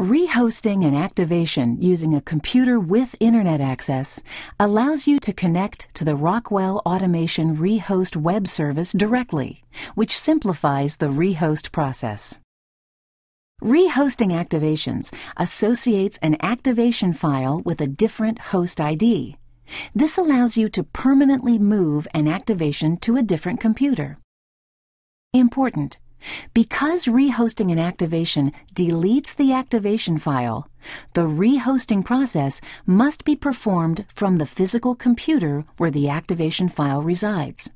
Rehosting an activation using a computer with Internet access allows you to connect to the Rockwell Automation Rehost web service directly, which simplifies the rehost process. Rehosting activations associates an activation file with a different host ID. This allows you to permanently move an activation to a different computer. Important. Because rehosting an activation deletes the activation file, the rehosting process must be performed from the physical computer where the activation file resides.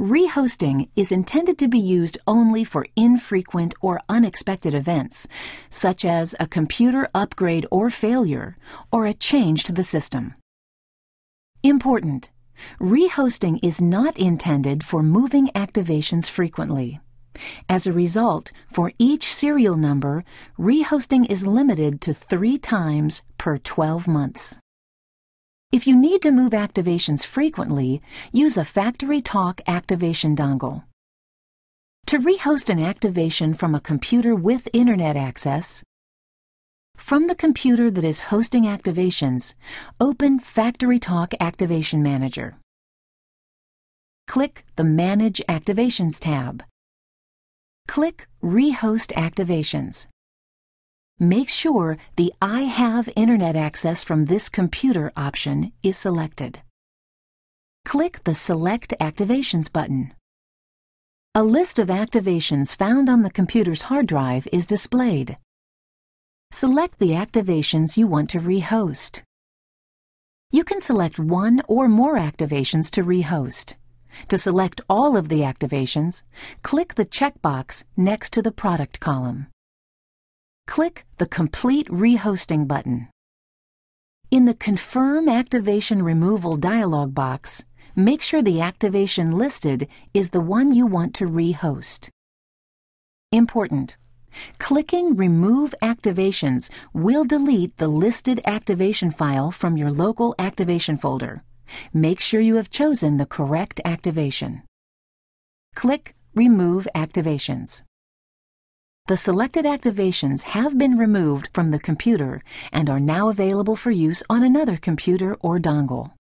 Rehosting is intended to be used only for infrequent or unexpected events, such as a computer upgrade or failure, or a change to the system. Important. Rehosting is not intended for moving activations frequently. As a result, for each serial number, rehosting is limited to three times per 12 months. If you need to move activations frequently, use a FactoryTalk activation dongle. To rehost an activation from a computer with Internet access, from the computer that is hosting activations, open FactoryTalk Activation Manager. Click the Manage Activations tab. Click Rehost Activations. Make sure the I have Internet access from this computer option is selected. Click the Select Activations button. A list of activations found on the computer's hard drive is displayed. Select the activations you want to rehost. You can select one or more activations to rehost. To select all of the activations, click the checkbox next to the Product column click the Complete Rehosting button. In the Confirm Activation Removal dialog box, make sure the activation listed is the one you want to rehost. Important. Clicking Remove Activations will delete the listed activation file from your local activation folder. Make sure you have chosen the correct activation. Click Remove Activations. The selected activations have been removed from the computer and are now available for use on another computer or dongle.